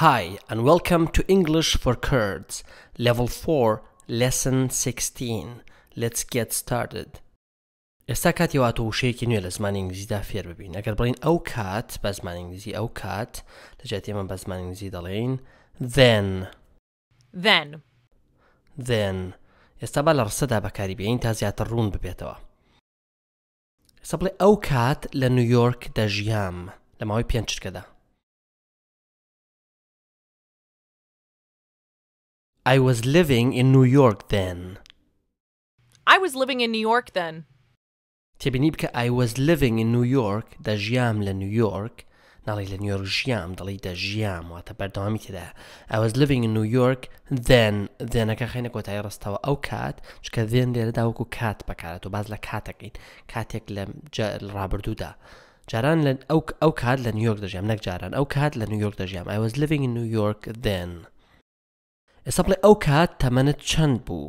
Hi and welcome to English for Kurds, Level 4, Lesson 16. Let's get started. ئێستا کاتی واتە وشەیەکی نوێ لە زمان ئینگلیزیدا فێر ببین ئەگەر بڵین ئەو کات بە زمان ئینگلیزی ئەو کات لە جاتی ئمە بە زمان ئینگلیزی دەڵێین then then then ئێستا با لە ڕستەدا بەکاری بێین تا زیاتر ڕوون ببێتەوە ئێستا بڵێ ئەو کات لە نیویۆرک دەژیام لە ماوەی پێنج چرکەدا I was living in New York then I was living in New York then تێبینی بکە I was living in New York دەژیام لە نیویۆرک ناڵی لە نیویۆرک ژیام دڵی دەژیام واتە بەردەوامی تێدا I was living in New York then دێنەکە خینە کۆتایی ڕستەوە ئەو کات چکە دێن لێرەدا وەکو کات بەکارەوە باز لە کاتەکەیت کاتێک لە ڕابردوودا جاران لە ئەو ئەو کات لە نیویۆرک دەژیام نەک جاران ئەو کات لە نیویۆرک دەژیام I was living in New York then ئێستا بڵێ ئەو کات تەمەنت چەند بوو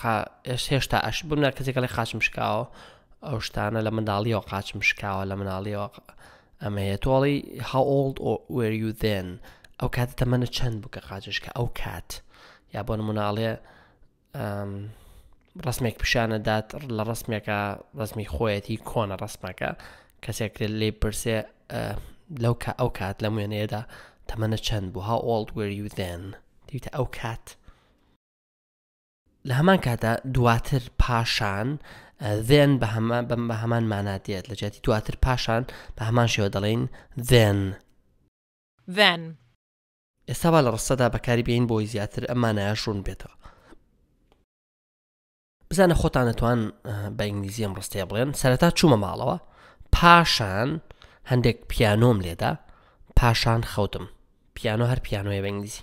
قا ئێش هێشتا ئەش بمنا کەسێکە لە قاچم شکاوە ئەو شتانە لە منداڵیەوە قاچم شکاوە لە مناڵیەوە ئەمەیە تۆڵی هاوڵد وێریودێن ئەو کاتە تەمەە چەند بوو کە قاچش کە ئەو کات یا بۆن مناڵێ ڕسمێک پیشانەدات لە ڕسمێکە ڕسمی خۆیەتی کۆنە ڕسمەکە کەسێک لێ پرسێ لەو کە ئەو کات لە موێنەیەدا تەمەە چەند بوو هاوڵد وێریودێن دیتە ئەو کات لە هەمان کاتدا دواتر پاشان ذێن بە هەمە بەم بە هەمان ماناتێت لە جیاتی دواتر پاشان بە هەمان شێوە دەڵێن ذێن ذێن ئێستا با لە ڕستەدا بەکاری بین بۆی زیاتر ئەمانایە شوون بێتەوە بزانە خۆتانەتوان بە ئینگلیزی ئەم ڕستەیە بڵێن سەرەتا چوومە ماڵەوە پاشان هەندێک پیانۆم لێدا پاشان خەوتم پیانۆ هەر پیانۆیە بە ئینگلیزی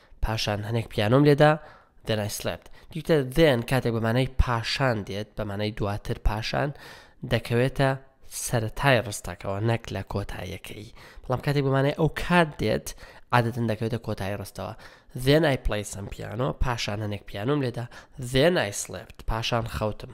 پاشان هەنێک پیانۆم لێدا Then I slept دیتە then کاتێک بە مانای پاشان دێت بە مانای دواتر پاشان دەکەوێتە سەرەتای ڕستەکەەوە نەک لە کۆتاییەکەی بەڵام کاتێک بمانێ ئەو کات دێت عادەتن دەکەوێتە کۆتایی ڕستەوە زێن ئای پلیسم پیانۆ پاشان هەنێک پیانۆم لێدا زێن ئای سلپت پاشان خەوتم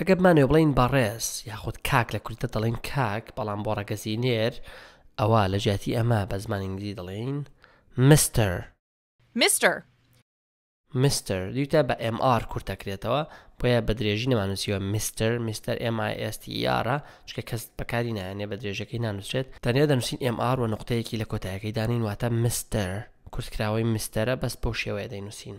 ئەگەر بمانەوێ بڵێین بەڕێز یاخود کاک لە کوردیدا دەڵێین کاک بەڵام بۆ ڕەگەزی نێر ئەوە لە جیاتی ئەمە بە زمانی ئینگلیزی دەڵێین مستەر مستەر مستەر دیوتە بە MR کورت دەکرێتەوە بۆیە بە درێژی نەمانوسیوە مستەر مستەر MISTR چکە کەس بەکاری نایانێ بە درێژەکەی نانووسێت تەنێ دەنووسین MR و نقطەیەکی لە کۆتایەکەی دانین واتە مستەر کورتکراوەی مستەرە بەس بۆ شێوەیە دەینووسین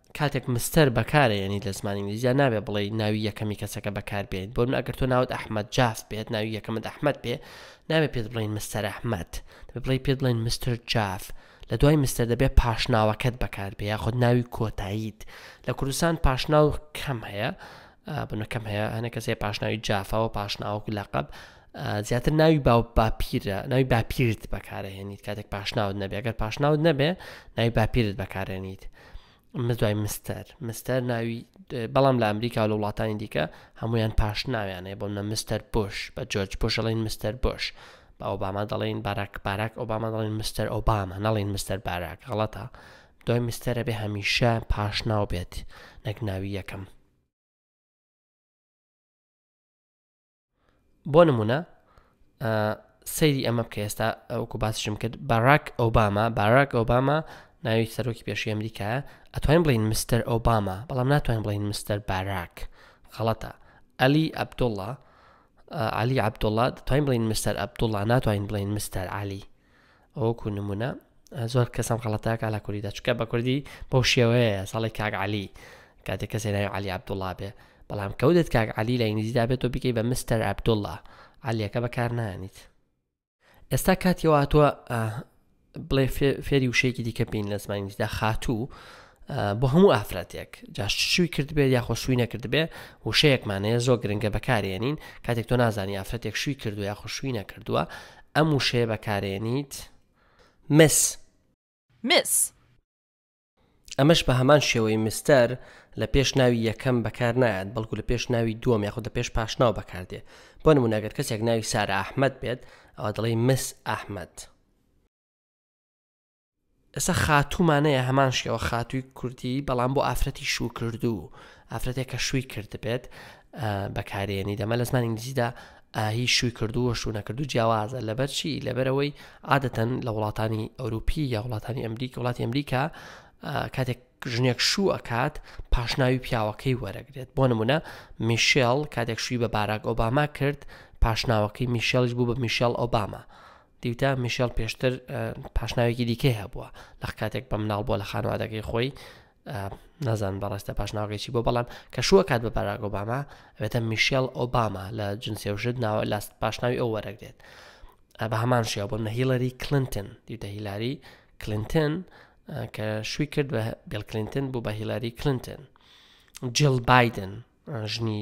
کاتێک مستەر بەکارە یەنی لە زمانی ئینگلیزیا نابێ بڵێی ناوی یەکەمی کەسەکە بەکار بێنیت بۆ نمونە ئەگەر تۆ ناوت ئەحمەد جاف بێت ناوی یەکەمت ئەحمەد بێ نابێ پێت بڵین مستەر ئەحمەد دەبێ بڵێی پێت بڵین مستر جاف لە دوای مستەر دەبێ پاشناوەکەت بەکار بێ یاخود ناوی کۆتاییت لە کوردستان پاشناو کەم هەیە بنەکەم هەیە هەنە کەسێ پاشناوی جافاوە پاشناوەکو لاقب زیاتر ناوی باو باپیرە ناوی باپیرت بەکارهێنیت کاتێک پاشناوت نەبێ گەر پاشناوت نەبێ ناوی باپیرت بەکارێنیت مزای مستەر مستەر ناوی بەڵام لە ئەمریکا و لە وڵاتانی دیکە هەمویان پاش ناویانەیە بۆ منە مستەر بش بە جۆرج بشڵین مستەر بش بە ئۆباما دەڵێن باراک باراک ئۆباما دەڵێن مستەر ئۆباما نەڵین مستەر باراک غڵەتە دوای مستەرە بێ هەمیشە پاش ناو بێت نەک ناوی یەکەم بۆ نمونە سەیری ئەمە بکە ئێستا ئەوکو باسشم کرد باراک ئۆباما باراک ئۆباما ناوی سەرۆکی پێشی ئەمریکا ئەتوانین بڵین مستەر ئۆباما بەڵام ناتوانین بڵین مستەر باراک خەڵەتە ئەلی عبدوڵە علی عبدوڵە دەتوانین بڵین مستەر عبدوڵە ناتوانین بڵین مستەر علی وەکو نمونە زۆر کەسم خەڵەتاکە لە کوردیدا چکە بە کوردی بەو شێوەیە ساڵی کاک علی کاتێک کەسێ ناوی علی عبدوڵا بێ بەڵام کەوتت کاک علی لە ئینگلیزیدا بێت تۆ بکەی بە مستەر عبدوڵا علیەکە بەکار نانیت ئێستا کاتی واتوە بڵێ فێری وشەیەکی دیکە بین لە زمانیدا خاتوو بۆ هەموو ئافرەتێک جاش شووی کردبێت یاخۆ شووی نەکردبێ وشەیەکمانەیە زۆر گرنگە بەکارێنین کاتێک تۆ نازانی ئافرەتێک شووی کردو یاخۆ شووی نەکردووە ئەم وشەیە بەکارێنیت مس مس ئەمەش بە هەمان شێوەی مستەر لە پێش ناوی یەکەم بەکار نایەت بەڵکو لە پێش ناوی دووەم یاخود لە پێش پاشناو بەکاردێ بۆ نمونەگەر کەسێک ناوی سارە ئەحمد بێت ئەوە دڵی مس ئەحمد ئێستا خاتوومانەیە هەمان شێوە خاتووی کوردی بەڵام بۆ ئافرەتی شوو کردو ئافرەتێک کە شووی کردبێت بەکارێنی دەمە لە زمان ئینگلیزیدا هی شووی کردووە شوو نەکردو جیاوازە لەبەرچی لەبەرەوەی عادەتەن لە وڵاتانی ئەوروپی یا وڵاتانی ئەمریک وڵاتی ئەمریکا کاتێک ژنێک شوو ئەکات پاشناوی پیاوەکەی وەرەگرێت بۆ نمونە میشێڵ کاتێک شووی بە باراک ئۆباما کرد پاشناوەکەی میشێڵش بوو بە میشێڵ ئۆباما دیوتا میشێڵ پێشتر پاشناوێکی دیکەی هەبووە لەخ کاتێک بە مناڵ بووە لە خانوادەکەی خۆی نازان بەڕاستە پاشناوگەیی بۆ بەڵام کە شووە کات بە پاراگۆباما ئەبێتە میشێڵ ئۆباما لە جنسێوشت ناوە لاست پاشناوی ئەو وەرەگرێت بە هەمان شێوە بۆ نەهیلەری کلنتن دیتە هیلاری کلنتن کە شووی کرد بە بێل کلنتن بوو بە هیلاری کلنتن جل بادن ژنی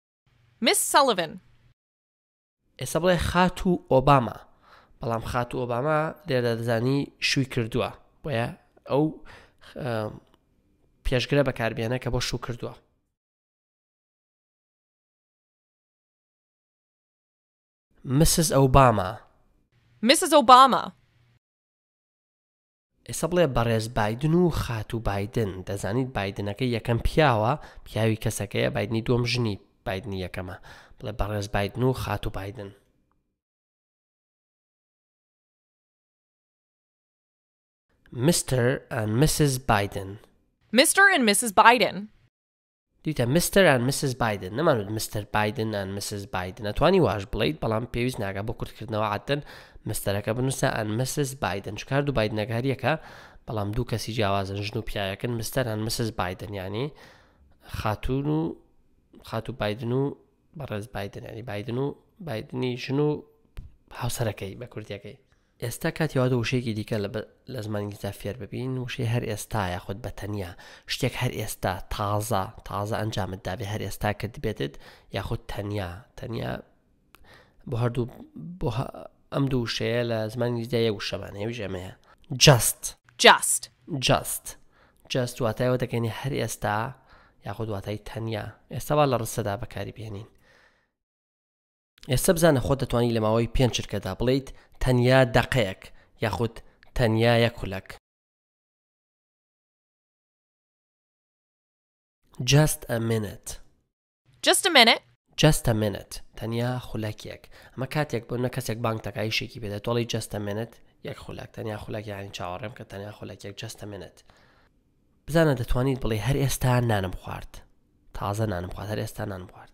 Miss Sullivan. ئێستا بڵێ خاتوو ئۆباما. بەڵام خاتوو ئۆباما لێرەدا دەزانی شووی کردووە بۆیە ئەو پێشگرە بەکاربیێنە کە بۆ شوو کردووە مسز ئەوباما مسز ئۆباما ئێستا بڵێ بەڕێز بایدن و خاتوو بایدن، دەزانیت بایدنەکەی یەکەم پیاوە، پیاوی کەسەکەیە، بایدنی دووەم ژنی بایدنی یەکەمە، بڵێ بەڕێز بایدن و خاتوو بایدن. Mr. and Mrs. Biden Mr. and Mrs. Biden دیتە مستەر ئەند مسز بادن نەمانوت مستەر بادن ئەند مسز بادن نەتوانی واش بڵیت بەڵام پێویست ناگە بۆ کورتکردنەوە عادن مستەرەکە بنووسە ئەند مسز بادن چکار دوو باید نەگاریەکە بەڵام دوو کەسی جیاوازن ژن و پیاەکەن مستەر ئەند مسز بادن ینی خاتون و خاتو بادن و بەڕێز بادن ینی بادن و بادنی ژن و هاوسەرەکەی بە کوردیەکەی ئێستا کاتی ئەوەتە وشەیەکی دیکە لە زمانی ئینگلیزیدا فێر ببین، وشەی هەر ئێستا یاخود بە تەنیا، شتێک هەر ئێستا، تازە، تازە ئەنجامت دابێت، هەر ئێستا کردبێتت یاخود تەنیا، تەنیا بۆ هەردوو بۆ ئەم دوو وشەیە لە زمانی ئینگلیزیدا یەک وشەمان هەیە، ئەویش ئەمەیە just just just just واتای ئەوە دەگەینی هەر ئێستا یاخود واتای تەنیا، ئێستا وا لە ڕستەدا بەکاری بهێنین. ئێستا بزانە خۆت دەتوانانی لە ماوەی پێنج چرکەدا بڵیت تەنیا دەقەیەک یاخود تەنیا یە کولەک just a minute just a minute just a minute تەنیا خولەکێک ئەمە کاتێک بۆ نە کەسێک بانک تەکای شێکی بێت تۆڵی just a minute یەک خولەک تەنیا خولەک یانی چاوەڕێم کە تەنیا خولەکێک just a minute بزانە دەتوانیت بڵێ هەر ئێستا نانم خوارد تازە نانم خوارد هەر ئێستا نانم خوارد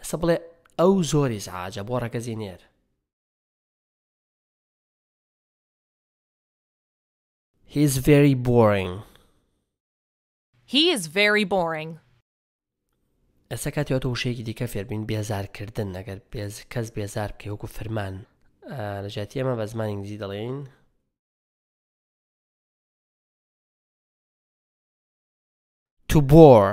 ئێستا بڵێ ئەو زۆر ئیزعاجە بۆ ڕەگەزی نێر He is very boring. He is very boring. ئەسە کاتی ئەوتۆ وشەیەکی دیکە فێربین بێزارکردن ئەگەر بێز کەس بێزار بکە وەکو فرمان لە جاتی ئەمە بە زمان ئینگلیزی دەڵێین to bore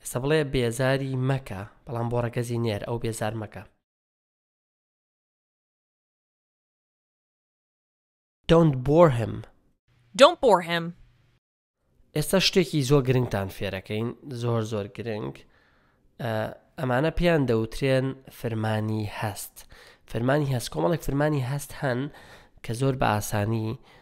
ئێستا بڵێ بێزاری مەکە بەڵام بۆ ڕەگەزی نێر ئەو بێزار مەکە. Don't bore him. Don't bore him. ئێستا شتێکی زۆر گرنگتان فێرەکەین زۆر زۆر گرنگ ئەمانە پێیان دەوترێن فرمانی هەست فرمانی هەست کۆمەڵێک فرمانی هەست هەن کە زۆر بە ئاسانی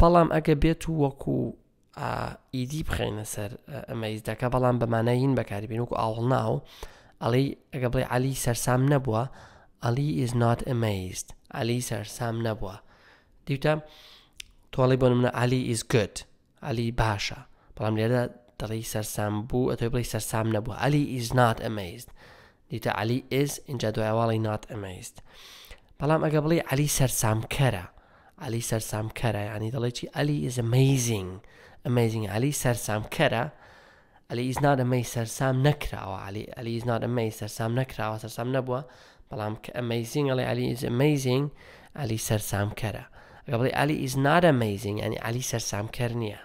بەڵام ئەگە بێت و وەکو ئیدی بخەینە سەر ئەمەیز دەکە بەڵام بەمانای هین بەکاری بین وکو ئاوڵ ناو ئەڵی ئەگە بڵێ علی سەرسام نەبووە ئەلی ئیز نات ئەمەیست علی سەرسام نەبووە دیوتە تۆڵی بۆ منە علی ئیز گوت علی باشە بەڵام لێرە دەڵی سەرسام بوو ئەتۆی بڵی سەرسام نەبوو علی ئیز نات ئەمەیست دیتە عەلی ئیز ئینجا دوای واڵی نات ئەمەیست بەڵام ئەگە بڵی عەلی سەرسامکەرە عەلی سەرسامکەرە ینی دەڵێ چی ئەلی ئیز ئەمەیزینگ ئەمەیزینگ عەلی سەرسامکەرە ئەلی ئیز نات ئەمەی سەرسام نەکراوە علی ئەلی ئیز نات ئەمەی سەرسام نەکراوە سەرسام نەبووە بەڵام کە ئەمەیزینگ ئەڵێ علی ئیز ئەمەیزینگ علی سەرسامکەرە ئەگە بڵی علی ئیز نات ئەمەیزینگ ینی علی سەرسامکەر نییە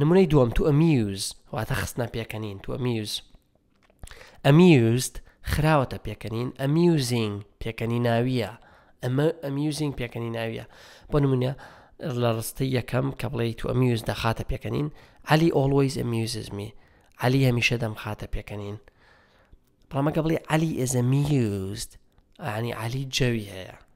نمونەی دووەم تو ئەمیوز واتە خستنە پێکەنین تو ئەمیوز ئەمیوزد خراوەتە پێکەنین ئەمیوزینگ پێکەنی ناویە ئەمە ئەمیوزینگ پێکەنی ناویە بۆ نمونە لە ڕستی یەکەم کە بڵێ تو ئەمیوز دەخاتە پێکەنین علی ئۆڵۆیز ئەمیوززمی علی هەمیشە دەم خاتە پێکەنین بەڵامەکە بڵێ علی ئێزە میوزد ئەنی علی جەوی هەیە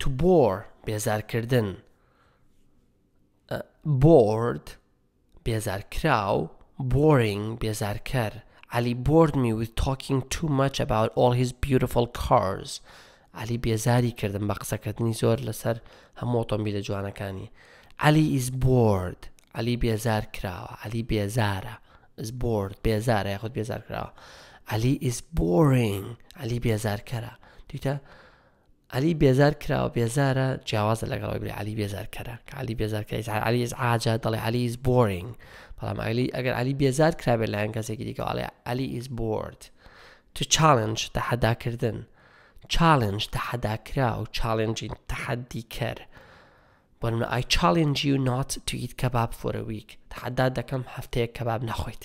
To bore بێزارکردن Bored بێزارکراو Boring بێزارکەر عەلی bored me with talking too much about all his beautiful cars عەلی بێزاری کردم بە قسەکردنی زۆر لەسەر هەموو ئۆتۆمبیلە جوانەکانی عەلی is bored عەلی بێزار کراوە عەلی بێزارە is bored بێزارە یاخود بێزار کراوە عەلی is boring عەلی بێزارکەرە دیتە عەلی بێزار کراوە بێزارە جیاوازە لەگەڵ بێ عەلی بێزار کەرە کە عەلی بێزار کە ئیزعار عەلی ئیزعاجە دەڵێ عەلی is boring بەڵام عەلی ئەگەر عەلی بێزار کرابێ لایەن کەسێکی دیکە ئەڵێ عەلی is bored to challenge تەحەداکردن challenge تەحەدا کرا و challenging تەحەدی کەر بۆ منە I challenge you not to eat kebab for a week تەحەدا دەکەم هەفتەیە کەباب نەخۆیت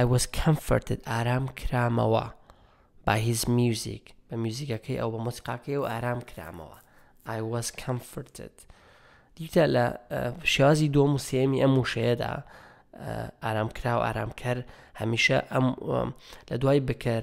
I was comforted ئارام کرامەوە By his music بە میوزیکەکەی ئەو بە مۆسیقاکەی ئەو ئارام کرامەوە I was comforted دیتە لە شێوازی دۆم و سێمی ئەم وشەیەدا ئارامکرا و ئارامکەر هەمیشە ئەم لە دوای بکەر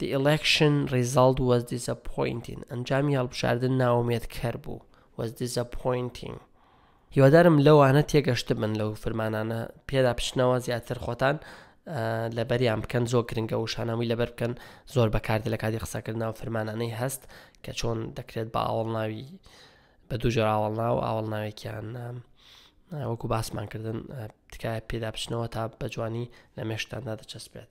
The election result was disappointing. ئەنجامی هەڵبژاردن ناومێدکەر بوو. was disappointing. هیوادارم لەوانە تێگەشتبن لەو فرمانانە پێدا بچنەوە زیاتر خۆتان لەبەریان بکەن زۆر گرنگە و شانەوەی لەبەر بکەن زۆر بەکاردە لە کاتی قسەکردنەوە فرمانانەی هەست کە چۆن دەکرێت بە ئاوڵ ناوی بە دوو جۆر ئاوڵنا و ئاوڵ ناوێکیان وەکو باسمان کردن تکایە پێدا بچنەوە تا بە جوانی لە مێشتاندا دەچەسبێت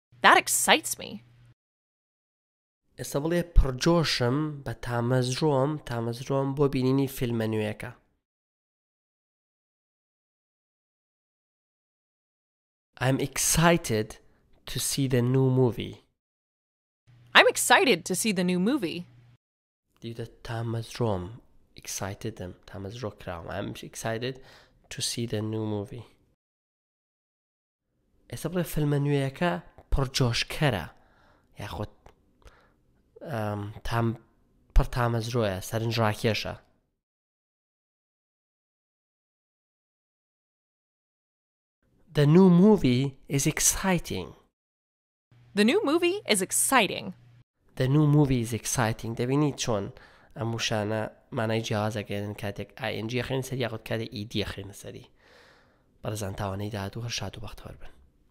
That excites me. ئێستا بڵێ پڕجۆشم بە تامەزرۆم تامەزرۆم بۆ بینینی فیلمە نوێیەکە. I'm excited to see the new movie. I'm excited to see the new movie. دیدە تامەزرۆم ئیکسایتدم تامەزرۆ کراوم ئەم ئیکسایدد تو سی دە نو مووی ئێستا بڵێ فلمە نوێیەکە پڕجۆشکەرە یاخود تام پڕ تامەزرۆیە سەرنج ڕاکێشە The new movie is exciting. The new movie is exciting. The new movie is exciting دەبینی چۆن ئەم وشانە مانای جیاواز ئەگەێنن کاتێک ING یەخێنە سەری یاخود کاتێک ED یەخێنە سەری بەڕزان تاوانەی داهات و هەر شاد و بەختەوەر بن